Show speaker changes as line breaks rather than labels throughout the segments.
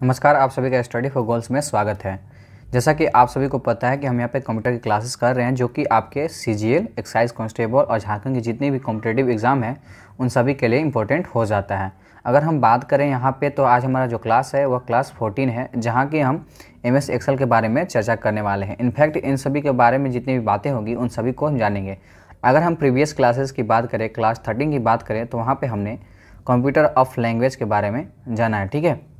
नमस्कार, आप सभी का स्टडी फॉर गोल्स में स्वागत है। जैसा कि आप सभी को पता है कि हम यहाँ पे कंप्यूटर की क्लासेस कर रहे हैं, जो कि आपके C G L excise constable और झारखंड के जितने भी कॉम्पिटेटिव एग्ज़ाम हैं, उन सभी के लिए इंपॉर्टेंट हो जाता है। अगर हम बात करें यहाँ पे तो आज हमारा जो क्लास है, वह क्लास 14 है, जहाँ की हम एम एस एक्सल के बारे में चर्चा करने वाले हैं। इनफैक्ट इन सभी के बारे में जितनी भी बातें होगी, उन सभी को हम जानेंगे। अगर हम प्रीवियस क्लासेस की बात करें क्लास थर्टीन की बात करें तो वहाँ पर हमने कंप्यूटर ऑफ़ लैंग्वेज के बारे में जाना है, ठीक है?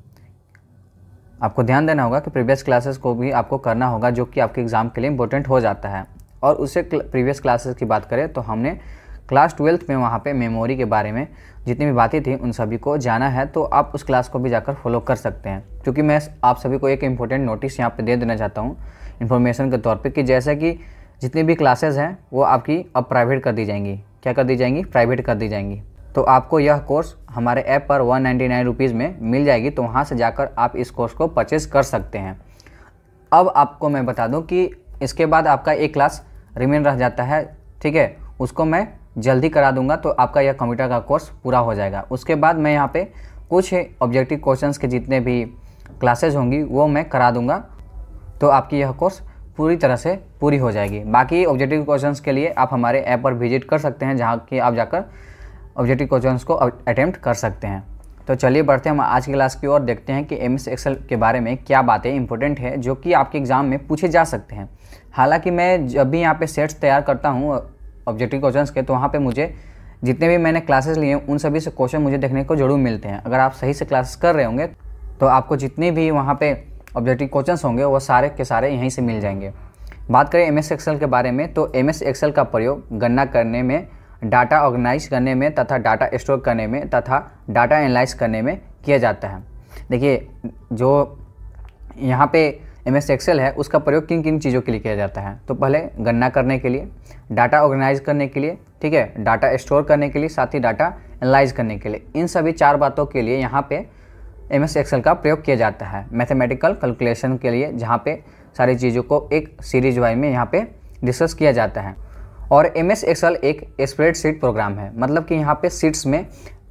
आपको ध्यान देना होगा कि प्रीवियस क्लासेस को भी आपको करना होगा, जो कि आपके एग्ज़ाम के लिए इंपॉर्टेंट हो जाता है। और उससे प्रीवियस क्लासेस की बात करें तो हमने क्लास ट्वेल्थ में वहाँ पे मेमोरी के बारे में जितनी भी बातें थी, उन सभी को जाना है तो आप उस क्लास को भी जाकर फॉलो कर सकते हैं। क्योंकि मैं आप सभी को एक इम्पोर्टेंट नोटिस यहाँ पे दे देना चाहता हूँ इन्फॉर्मेशन के तौर पे, कि जैसे कि जितनी भी क्लासेस हैं, वो आपकी अब प्राइवेट कर दी जाएँगी। क्या कर दी जाएँगी? प्राइवेट कर दी जाएँगी। तो आपको यह कोर्स हमारे ऐप पर वन नाइन्टी में मिल जाएगी तो वहाँ से जाकर आप इस कोर्स को परचेज़ कर सकते हैं। अब आपको मैं बता दूँ कि इसके बाद आपका एक क्लास रिमेन रह जाता है, ठीक है? उसको मैं जल्दी करा दूँगा तो आपका यह कंप्यूटर का कोर्स पूरा हो जाएगा। उसके बाद मैं यहाँ पे कुछ ऑब्जेक्टिव क्वेश्चंस के जितने भी क्लासेज होंगी, वो मैं करा दूँगा तो आपकी यह कोर्स पूरी तरह से पूरी हो जाएगी। बाकी ऑब्जेक्टिव क्वेश्चंस के लिए आप हमारे ऐप पर विज़िट कर सकते हैं, जहाँ कि आप जाकर ऑब्जेक्टिव क्वेश्चंस को अटैम्प्ट कर सकते हैं। तो चलिए बढ़ते हैं, हम आज की क्लास की ओर देखते हैं कि एम एस एक्सेल के बारे में क्या बातें इंपॉर्टेंट है, जो कि आपके एग्ज़ाम में पूछे जा सकते हैं। हालाँकि मैं जब भी यहाँ पे सेट्स तैयार करता हूँ ऑब्जेक्टिव क्वेश्चंस के तो वहाँ पे मुझे जितने भी मैंने क्लासेस लिए उन सभी से क्वेश्चन मुझे देखने को ज़रूर मिलते हैं। अगर आप सही से क्लासेस कर रहे होंगे तो आपको जितने भी वहाँ पर ऑब्जेक्टिव क्वेश्चन होंगे, वो सारे के सारे यहीं से मिल जाएँगे। बात करें एम एस के बारे में तो एम एस का प्रयोग गणना करने में डाटा ऑर्गेनाइज करने में तथा डाटा स्टोर करने में तथा डाटा एनालाइज करने में किया जाता है। देखिए, जो यहाँ पे एम एस एक्सेल है, उसका प्रयोग किन किन चीज़ों के लिए किया जाता है? तो पहले गणना करने के लिए, डाटा ऑर्गेनाइज करने के लिए, ठीक है, डाटा स्टोर करने के लिए, साथ ही डाटा एनालाइज करने के लिए। इन सभी चार बातों के लिए यहाँ पे एम एस एक्सेल का प्रयोग किया जाता है। मैथमेटिकल कैलकुलेशन के लिए, जहाँ पे सारी चीज़ों को एक सीरीज़ वाइज में यहाँ पे डिस्कस किया जाता है। और एम एस एक्सल एक स्प्रेड प्रोग्राम है। मतलब कि यहाँ पे सीट्स में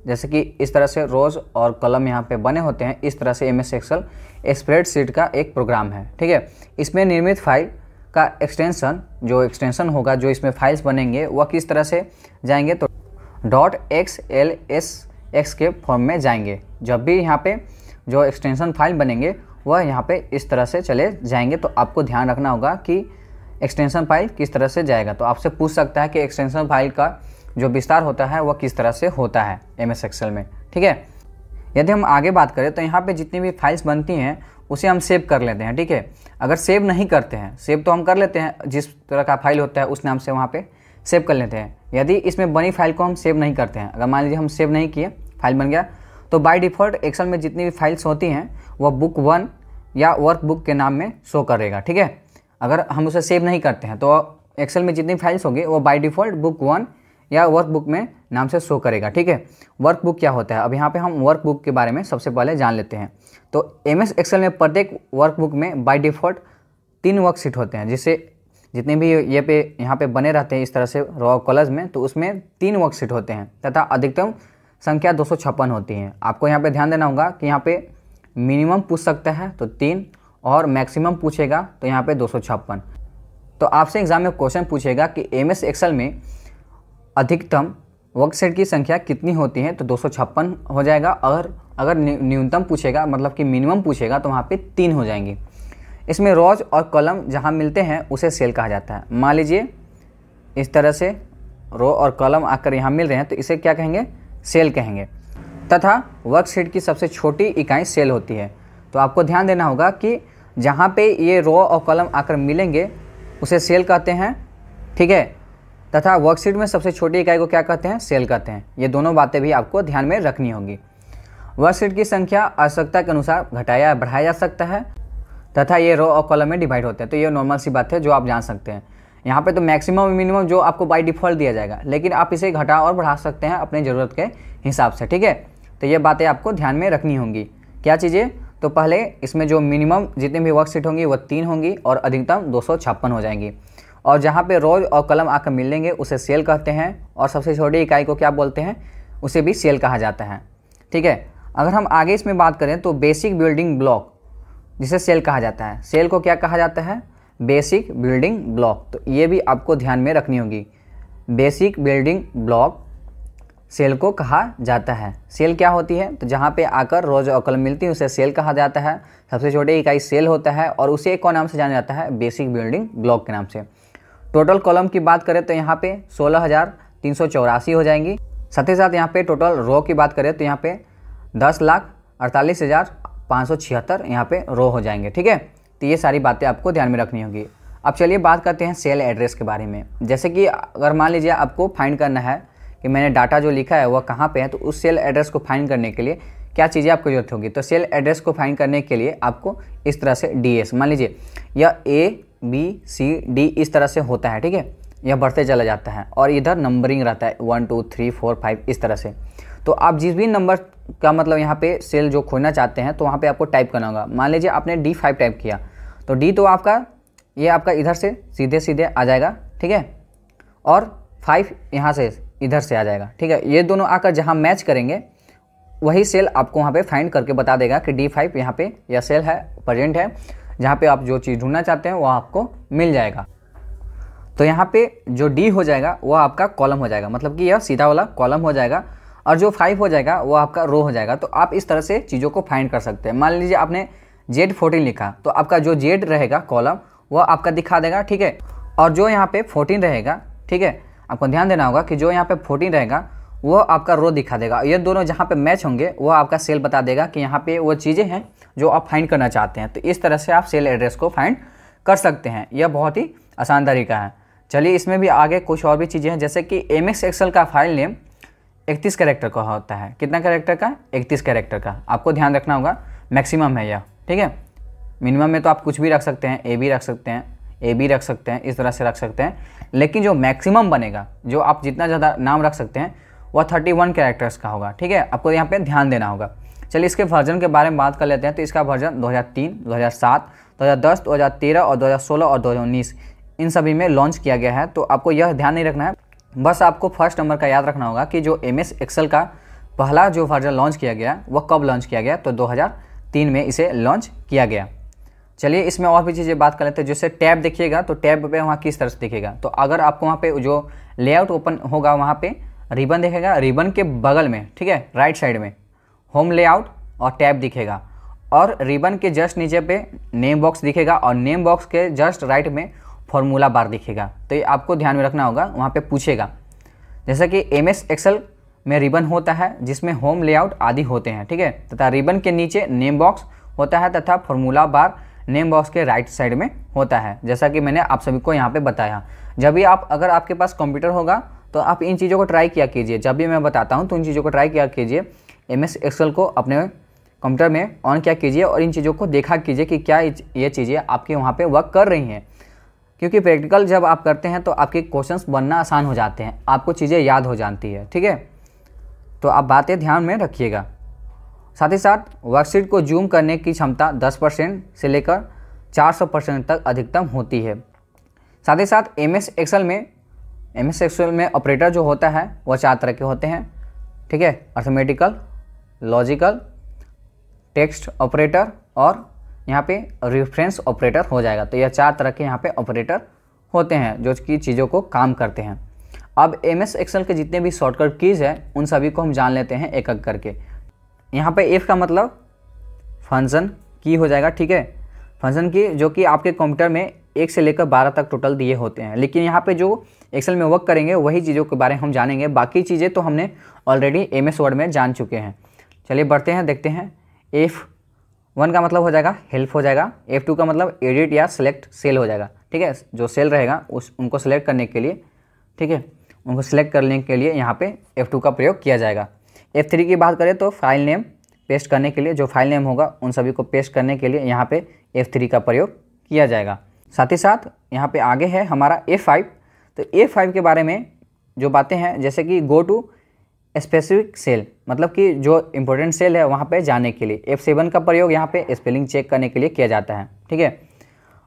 जैसे कि इस तरह से रोज़ और कलम यहाँ पे बने होते हैं, इस तरह से M S Excel spreadsheet का एक प्रोग्राम है, ठीक है? इसमें निर्मित फ़ाइल का एक्सटेंशन जो एक्सटेंशन होगा, जो इसमें फाइल्स बनेंगे, वह किस तरह से जाएँगे तो dot X L S X के फॉर्म में जाएँगे। जब भी यहाँ पे जो एक्सटेंशन फ़ाइल बनेंगे, वह यहाँ पे इस तरह से चले जाएँगे। तो आपको ध्यान रखना होगा कि एक्सटेंशन फ़ाइल किस तरह से जाएगा? तो आपसे पूछ सकता है कि एक्सटेंशन फ़ाइल का जो विस्तार होता है, वह किस तरह से होता है एम एस एक्सेल में, ठीक है? यदि हम आगे बात करें तो यहाँ पे जितनी भी फाइल्स बनती हैं, उसे हम सेव कर लेते हैं, ठीक है? अगर सेव नहीं करते हैं, सेव तो हम कर लेते हैं, जिस तरह का फ़ाइल होता है उस नाम से वहाँ पे सेव कर लेते हैं। यदि इसमें बनी फ़ाइल को हम सेव नहीं करते हैं, अगर मान लीजिए हम सेव नहीं किए, फ़ाइल बन गया तो बाय डिफ़ॉल्ट एक्सेल में जितनी भी फाइल्स होती हैं, वह बुक वन या वर्क बुक के नाम में शो करेगा, ठीक है? अगर हम उसे सेव नहीं करते हैं तो एक्सेल में जितनी फाइल्स होंगी, वो बाय डिफ़ॉल्ट बुक वन या वर्क बुक में नाम से शो करेगा, ठीक है? वर्क बुक क्या होता है? अब यहाँ पे हम वर्क बुक के बारे में सबसे पहले जान लेते हैं। तो एम एस एक्सेल में प्रत्येक वर्क बुक में बाय डिफ़ॉल्ट तीन वर्कशीट होते हैं जिससे जितने भी ये पे यहाँ पे बने रहते हैं इस तरह से रॉ कलर्स में तो उसमें तीन वर्कशीट होते हैं, तथा अधिकतम संख्या दो सौ छप्पन होती है। आपको यहाँ पर ध्यान देना होगा कि यहाँ पर मिनिमम पूछ सकता है तो तीन और मैक्सिमम पूछेगा तो यहाँ पे दो सौ छप्पन। तो आपसे एग्ज़ाम में क्वेश्चन पूछेगा कि एम एस एक्सल में अधिकतम वर्कसेट की संख्या कितनी होती है तो दो सौ छप्पन हो जाएगा। और अगर न्यूनतम पूछेगा मतलब कि मिनिमम पूछेगा तो वहाँ पे तीन हो जाएँगी। इसमें रोज और कॉलम जहाँ मिलते हैं, उसे सेल कहा जाता है। मान लीजिए, इस तरह से रो और कॉलम आकर यहाँ मिल रहे हैं तो इसे क्या कहेंगे? सेल कहेंगे। तथा वर्कशीट की सबसे छोटी इकाई सेल होती है। तो आपको ध्यान देना होगा कि जहाँ पे ये रो और कॉलम आकर मिलेंगे, उसे सेल कहते हैं, ठीक है? तथा वर्कशीट में सबसे छोटी इकाई को क्या कहते हैं? सेल कहते हैं। ये दोनों बातें भी आपको ध्यान में रखनी होगी। वर्कशीट की संख्या आवश्यकता के अनुसार घटाया या बढ़ाया जा सकता है, तथा ये रो और कॉलम में डिवाइड होते हैं। तो ये नॉर्मल सी बात है जो आप जान सकते हैं। यहाँ पे तो मैक्सिमम मिनिमम जो आपको बाई डिफ़ॉल्ट दिया जाएगा, लेकिन आप इसे घटा और बढ़ा सकते हैं अपनी ज़रूरत के हिसाब से, ठीक है? तो ये बातें आपको ध्यान में रखनी होंगी। क्या चीज़ें? तो पहले इसमें जो मिनिमम जितने भी वर्कशीट होंगी, वो तीन होंगी और अधिकतम दो सौ छप्पन हो जाएँगी। और जहाँ पे रोज और कलम आकर मिलेंगे उसे सेल कहते हैं। और सबसे छोटी इकाई को क्या बोलते हैं? उसे भी सेल कहा जाता है। ठीक है? अगर हम आगे इसमें बात करें तो बेसिक बिल्डिंग ब्लॉक जिसे सेल कहा जाता है। सेल को क्या कहा जाता है? बेसिक बिल्डिंग ब्लॉक तो ये भी आपको ध्यान में रखनी होगी। बेसिक बिल्डिंग ब्लॉक सेल को कहा जाता है। सेल क्या होती है? तो जहाँ पे आकर रोज कलम मिलती है, उसे सेल कहा जाता है। सबसे छोटे इकाई सेल होता है और उसे एक कौन नाम से जाना जाता है, बेसिक बिल्डिंग ब्लॉक के नाम से। टोटल कॉलम की बात करें तो यहाँ पे सोलह हो जाएँगी। साथ ही साथ यहाँ पे टोटल रो की बात करें तो यहाँ पे दस लाख अड़तालीस हज़ार पाँच सौ छिहत्तर यहाँ पे रो हो जाएँगे, ठीक है? तो ये सारी बातें आपको ध्यान में रखनी होगी। अब चलिए बात करते हैं सेल एड्रेस के बारे में। जैसे कि अगर मान लीजिए आपको फाइंड करना है कि मैंने डाटा जो लिखा है, वह कहाँ पे है? तो उस सेल एड्रेस को फाइंड करने के लिए क्या चीज़ें आपको ज़रूरत होगी? तो सेल एड्रेस को फाइंड करने के लिए आपको इस तरह से डी एस मान लीजिए, यह ए बी सी डी इस तरह से होता है, ठीक है? यह बढ़ते चला जाता है और इधर नंबरिंग रहता है one two three four five इस तरह से। तो आप जिस भी नंबर का मतलब यहाँ पे सेल जो खोजना चाहते हैं तो वहाँ पे आपको टाइप करना होगा। मान लीजिए आपने डी फाइव टाइप किया तो डी तो आपका, ये आपका इधर से सीधे सीधे आ जाएगा, ठीक है? और फाइव यहाँ से इधर से आ जाएगा, ठीक है? ये दोनों आकर जहाँ मैच करेंगे, वही सेल आपको वहाँ पे फाइंड करके बता देगा कि डी फाइव यहाँ पे यह सेल है प्रेजेंट है। जहाँ पे आप जो चीज़ ढूंढना चाहते हैं वो आपको मिल जाएगा। तो यहाँ पे जो डी हो जाएगा वो आपका कॉलम हो जाएगा। मतलब कि यह सीधा वाला कॉलम हो जाएगा और जो फाइव हो जाएगा वो आपका रो हो जाएगा। तो आप इस तरह से चीज़ों को फाइंड कर सकते हैं। मान लीजिए आपने जेड फोर्टीन लिखा तो आपका जो जेड रहेगा कॉलम वह आपका दिखा देगा, ठीक है? और जो यहाँ पे फोर्टीन रहेगा, ठीक है? आपको ध्यान देना होगा कि जो यहाँ पे फोर्टीन रहेगा, वो आपका रो दिखा देगा। ये दोनों जहाँ पे मैच होंगे, वो आपका सेल बता देगा कि यहाँ पे वो चीज़ें हैं जो आप फाइंड करना चाहते हैं। तो इस तरह से आप सेल एड्रेस को फाइंड कर सकते हैं। यह बहुत ही आसान तरीका है। चलिए, इसमें भी आगे कुछ और भी चीज़ें हैं, जैसे कि एम एक्स एक्सल का फ़ाइल नेम इकतीस कैरेक्टर का होता है। कितना कैरेक्टर का? इकतीस कैरेक्टर का। आपको ध्यान रखना होगा मैक्सिमम है यह। ठीक है? मिनिमम में तो आप कुछ भी रख सकते हैं ए भी रख सकते हैं। ए बी रख सकते हैं इस तरह से रख सकते हैं। लेकिन जो मैक्सिमम बनेगा जो आप जितना ज़्यादा नाम रख सकते हैं वह थर्टी वन कैरेक्टर्स का होगा ठीक है? आपको यहाँ पे ध्यान देना होगा। चलिए इसके वर्जन के बारे में बात कर लेते हैं तो इसका वर्जन 2003, 2007, 2010, 2013 और 2016 और 2019 इन सभी में लॉन्च किया गया है। तो आपको यह ध्यान नहीं रखना है बस आपको फ़र्स्ट नंबर का याद रखना होगा कि जो एम एस एक्सल का पहला जो वर्जन लॉन्च किया गया वह कब लॉन्च किया गया? तो 2003 में इसे लॉन्च किया गया। चलिए इसमें और भी चीज़ें बात कर लेते हैं। जैसे टैब देखिएगा तो टैब पे वहाँ किस तरह से दिखेगा? तो अगर आपको वहाँ पे जो लेआउट ओपन होगा वहाँ पे रिबन दिखेगा रिबन के बगल में, ठीक है राइट साइड में होम लेआउट और टैब दिखेगा। और रिबन के जस्ट नीचे पे नेम बॉक्स दिखेगा और नेम बॉक्स के जस्ट राइट में फॉर्मूला बार दिखेगा। तो ये आपको ध्यान में रखना होगा, वहाँ पे पूछेगा। जैसा कि एम एस एक्सल में रिबन होता है, जिसमें होम लेआउट आदि होते हैं, ठीक है? तथा रिबन के नीचे नेम बॉक्स होता है तथा फॉर्मूला बार नेम बॉक्स के राइट साइड में होता है। जैसा कि मैंने आप सभी को यहाँ पे बताया। जब भी आप, अगर आपके पास कंप्यूटर होगा तो आप इन चीज़ों को ट्राई किया कीजिए। जब भी मैं बताता हूँ तो इन चीज़ों को ट्राई किया कीजिए। एम एस एक्सल को अपने कंप्यूटर में ऑन किया कीजिए और इन चीज़ों को देखा कीजिए कि क्या ये चीज़ें आपके वहाँ पर वर्क कर रही हैं। क्योंकि प्रैक्टिकल जब आप करते हैं तो आपके क्वेश्चंस बनना आसान हो जाते हैं। आपको चीज़ें याद हो जाती है, ठीक है? तो आप बातें ध्यान में रखिएगा। साथ ही साथ वर्कशीट को जूम करने की क्षमता 10 परसेंट से लेकर 400 परसेंट तक अधिकतम होती है। साथ ही साथ एम एस एक्सल में एम एस एक्सल में ऑपरेटर जो होता है, वह चार तरह के होते हैं। ठीक है? अर्थमेटिकल लॉजिकल टेक्स्ट ऑपरेटर और यहाँ पे रेफरेंस ऑपरेटर हो जाएगा। तो यह चार तरह के यहाँ पे ऑपरेटर होते हैं, जो कि चीज़ों को काम करते हैं। अब एम एस एक्सल के जितने भी शॉर्टकट कीज़ हैं, उन सभी को हम जान लेते हैं एक एक करके। यहाँ पे एफ़ का मतलब फ़ंक्शन की हो जाएगा, ठीक है? फ़ंक्शन की जो कि आपके कंप्यूटर में एक से लेकर बारह तक टोटल दिए होते हैं। लेकिन यहाँ पे जो एक्सेल में वर्क करेंगे, वही चीज़ों के बारे में हम जानेंगे। बाकी चीज़ें तो हमने ऑलरेडी एम एस वर्ड में जान चुके हैं। चलिए बढ़ते हैं, देखते हैं। एफ़ वन का मतलब हो जाएगा हेल्प हो जाएगा। एफ़ टू का मतलब एडिट या सेलेक्ट सेल हो जाएगा। ठीक है? जो सेल रहेगा, उस उनको सेलेक्ट करने के लिए, ठीक है? उनको सेलेक्ट करने के लिए यहाँ पे टू का प्रयोग किया जाएगा। एफ़ थ्री की बात करें तो फ़ाइल नेम पेस्ट करने के लिए, जो फ़ाइल नेम होगा, उन सभी को पेस्ट करने के लिए यहाँ पे एफ़ थ्री का प्रयोग किया जाएगा। साथ ही साथ यहाँ पे आगे है हमारा ए फाइव तो ए फाइव के बारे में जो बातें हैं, जैसे कि गो टू स्पेसिफिक सेल मतलब कि जो इम्पोर्टेंट सेल है वहाँ पे जाने के लिए। एफ़ सेवन का प्रयोग यहाँ पे स्पेलिंग चेक करने के लिए किया जाता है, ठीक है?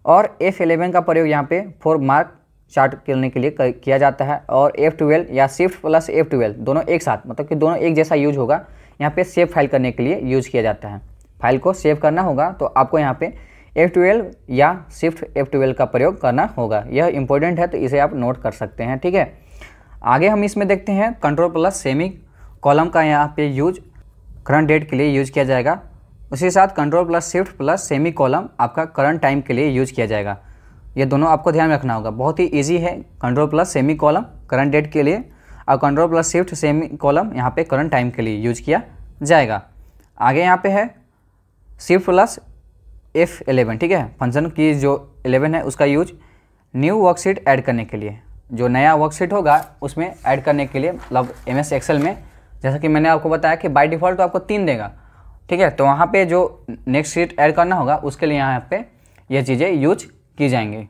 और एफ़ एलेवन का प्रयोग यहाँ पे फोर मार्क चार्ट करने के लिए किया जाता है और एफ़ ट्वेल्व या शिफ्ट प्लस एफ़ ट्वेल्व दोनों एक साथ मतलब कि दोनों एक जैसा यूज़ होगा, यहाँ पे सेव फ़ाइल करने के लिए यूज़ किया जाता है। फ़ाइल को सेव करना होगा तो आपको यहाँ पे F12 या शिफ्ट F12 का प्रयोग करना होगा। यह इंपॉर्टेंट है तो इसे आप नोट कर सकते हैं, ठीक है? आगे हम इसमें देखते हैं कंट्रोल प्लस सेमी कॉलम का यहाँ पे यूज़ करंट डेट के लिए यूज़ किया जाएगा। उसी साथ control plus shift plus semicolon आपका करंट टाइम के लिए यूज़ किया जाएगा। ये दोनों आपको ध्यान रखना होगा। बहुत ही ईजी है। Control plus semicolon current date के लिए। और control plus shift semicolon यहाँ पे करंट टाइम के लिए यूज़ किया जाएगा। आगे यहाँ पे है शिफ्ट प्लस एफ़ एलेवन ठीक है? फ़ंक्शन की जो एलेवन है, उसका यूज़ न्यू वर्कशीट ऐड करने के लिए। जो नया वर्कशीट होगा, उसमें ऐड करने के लिए मतलब एम एस एक्सेल में, जैसा कि मैंने आपको बताया कि बाय डिफ़ॉल्ट तो आपको तीन देगा। ठीक है? तो वहाँ पे जो नेक्स्ट शीट ऐड करना होगा, उसके लिए यहाँ पे ये चीज़ें यूज़ की जाएँगी।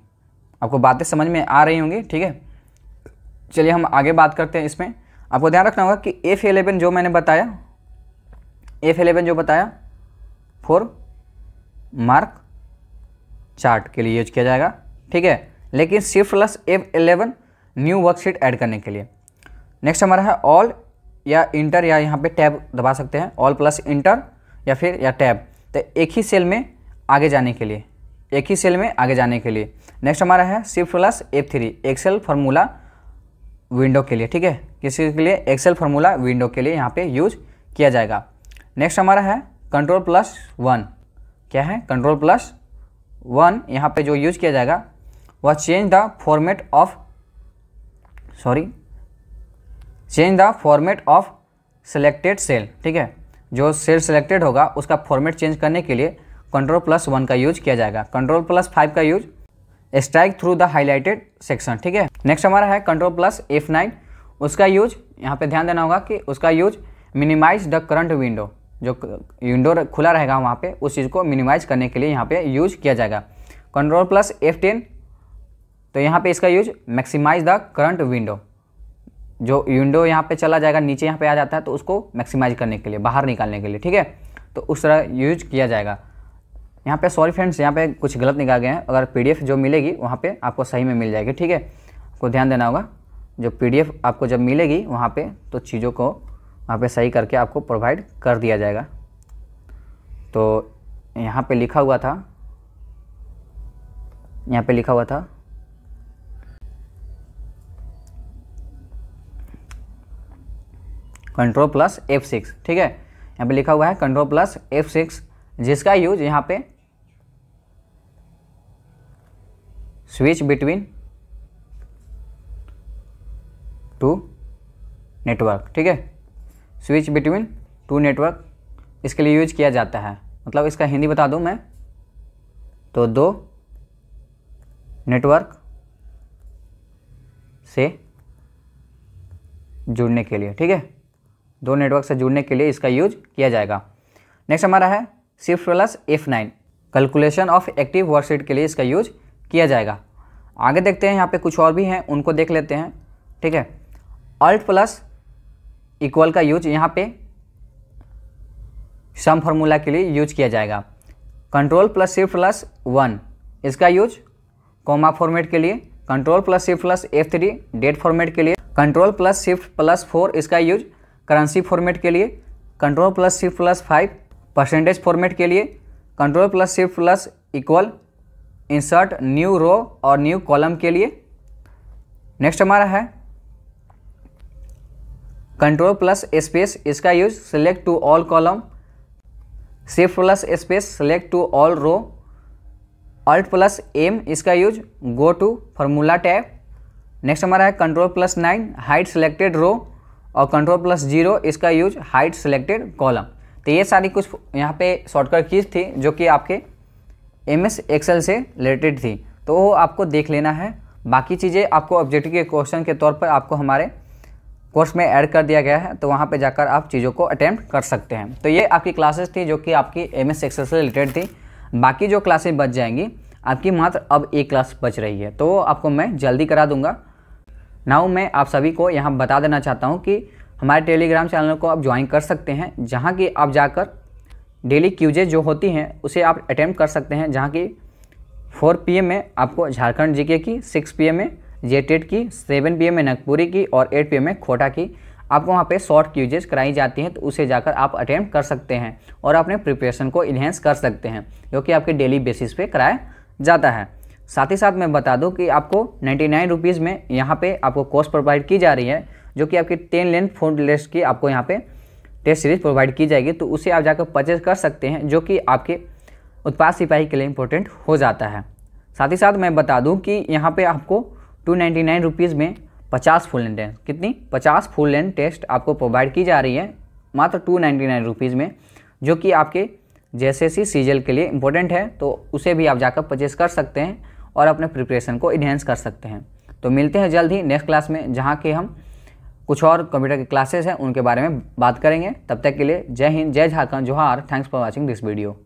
आपको बातें समझ में आ रही होंगी, ठीक है? चलिए हम आगे बात करते हैं इसमें। आपको ध्यान रखना होगा कि एफ़ एलेवन जो मैंने बताया एफ़ एलेवन जो बताया फोर मार्क चार्ट के लिए यूज़ किया जाएगा, ठीक है? लेकिन सिर्फ़ plus F eleven new worksheet add करने के लिए। नेक्स्ट हमारा है ऑल या इंटर या यहाँ पे टैब दबा सकते हैं। ऑल प्लस इंटर या फिर या टैब तो एक ही सेल में आगे जाने के लिए। एक ही सेल में आगे जाने के लिए। नेक्स्ट हमारा है सिर्फ़ plus F three excel formula window के लिए, ठीक है? किसी के लिए एक्सेल फार्मूला विंडो के लिए यहाँ पे यूज़ किया जाएगा। नेक्स्ट हमारा है कंट्रोल प्लस वन क्या है? कंट्रोल प्लस वन यहाँ पे जो यूज़ किया जाएगा, वह change the format of sorry change the format of selected cell ठीक है? जो सेल सेलेक्टेड होगा, उसका फॉर्मेट चेंज करने के लिए कंट्रोल प्लस वन का यूज़ किया जाएगा। कंट्रोल प्लस फाइव का use strike through the highlighted section ठीक है? नेक्स्ट हमारा है कंट्रोल प्लस एफ़ नाइन उसका यूज़ यहाँ पे ध्यान देना होगा कि उसका use minimize the current window जो विंडो खुला रहेगा वहाँ पे, उस चीज़ को मिनिमाइज करने के लिए यहाँ पे यूज़ किया जाएगा। कंट्रोल प्लस एफ़ टेन तो यहाँ पे इसका use maximize the current window जो विंडो यहाँ पे चला जाएगा, नीचे यहाँ पे आ जाता है तो उसको मैक्सिमाइज करने के लिए, बाहर निकालने के लिए, ठीक है? तो उस तरह यूज़ किया जाएगा। यहाँ पे सॉरी फ्रेंड्स यहाँ पे कुछ गलत निकाल गए हैं। अगर पीडीएफ जो मिलेगी, वहाँ पे आपको सही में मिल जाएगी, ठीक है? आपको ध्यान देना होगा, जो पीडीएफ आपको जब मिलेगी वहाँ पे तो चीज़ों को वहाँ पे सही करके आपको प्रोवाइड कर दिया जाएगा। तो यहाँ पे लिखा हुआ था, यहाँ पे लिखा हुआ था कंट्रोल प्लस एफ़ सिक्स ठीक है? यहाँ पे लिखा हुआ है कंट्रोल प्लस एफ़ सिक्स जिसका यूज़ यहाँ पे स्विच बिटवीन टू नेटवर्क ठीक है? स्विच बिटवीन टू नेटवर्क इसके लिए यूज़ किया जाता है। मतलब इसका हिंदी बता दूँ मैं तो दो नेटवर्क से जुड़ने के लिए, ठीक है? दो नेटवर्क से जुड़ने के लिए इसका यूज़ किया जाएगा। नेक्स्ट हमारा है shift plus F nine calculation of active worksheet के लिए इसका यूज़ किया जाएगा। आगे देखते हैं, यहाँ पे कुछ और भी हैं, उनको देख लेते हैं, ठीक है? अल्ट प्लस इक्वल का यूज़ यहाँ पे सम फार्मूला के लिए यूज़ किया जाएगा। Control plus shift plus one इसका यूज़ कॉमा फॉर्मेट के लिए control plus shift plus F three date format के लिए control plus shift plus four इसका यूज़ करेंसी फॉर्मेट के लिए control plus shift plus five percentage format के लिए control plus shift plus equal insert new row और new column के लिए। नेक्स्ट हमारा है। कंट्रोल प्लस स्पेस इसका use select to all column shift plus space select to all row alt plus M इसका use go to formula tab next हमारा है control plus nine height selected row और control plus zero इसका use height selected column तो ये सारी कुछ यहाँ पे शॉर्टकट कीज थी जो कि आपके एम एस एक्सेल से रिलेटेड थी। तो वो आपको देख लेना है। बाकी चीज़ें आपको ऑब्जेक्टिव के क्वेश्चन के तौर पर आपको हमारे कोर्स में ऐड कर दिया गया है। तो वहाँ पे जाकर आप चीज़ों को अटैम्प्ट कर सकते हैं। तो ये आपकी क्लासेस थी जो कि आपकी एम एस एक्सेल से रिलेटेड थी। बाकी जो क्लासेस बच जाएँगी, आपकी मात्र अब एक क्लास बच रही है। तो आपको मैं जल्दी करा दूँगा। नाउ मैं आप सभी को यहाँ बता देना चाहता हूँ कि हमारे टेलीग्राम चैनल को आप ज्वाइन कर सकते हैं। जहाँ की आप जाकर डेली क्यूजेज जो होती हैं, उसे आप अटैम्प्ट कर सकते हैं, जहाँ की फोर पी में आपको झारखंड जीके की सिक्स पी में जे टेट की, सेवन पी में नगपुरी की और एट पी में खोटा की, आपको वहाँ पे शॉर्ट क्यूजेज कराई जाती हैं तो उसे जाकर आप अटेम्प्ट कर सकते हैं और अपने प्रिपरेशन को इन्हेंस कर सकते हैं, जो कि आपके डेली बेसिस पे कराया जाता है। साथ ही साथ मैं बता दूँ कि आपको नाइन्टी नाइन रुपीज़ में यहाँ पे आपको कोर्स प्रोवाइड की जा रही है, जो कि आपकी टेन लेंथ फ़ोन लेस्ट की आपको यहाँ पे टेस्ट सीरीज़ प्रोवाइड की जाएगी तो उसे आप जाकर परचेज कर सकते हैं, जो कि आपके उत्पाद सिपाही के लिए इम्पोर्टेंट हो जाता है। साथ ही साथ मैं बता दूँ कि यहाँ पे आपको टू नाइन्टी में पचास फुल लेंथ कितनी? पचास फुल लेंथ टेस्ट आपको प्रोवाइड की जा रही है, मात्र टू नाइन्टी में, जो कि आपके जैसे सी सीजल के लिए इंपॉर्टेंट है तो उसे भी आप जाकर परचेस कर सकते हैं और अपने प्रिपरेशन को इन्हेंस कर सकते हैं। तो मिलते हैं जल्द ही नेक्स्ट क्लास में, जहाँ के हम कुछ और कंप्यूटर के क्लासेस हैं, उनके बारे में बात करेंगे। तब तक के लिए जय हिंद, जय झारखंड, जोहार। Thanks for watching this video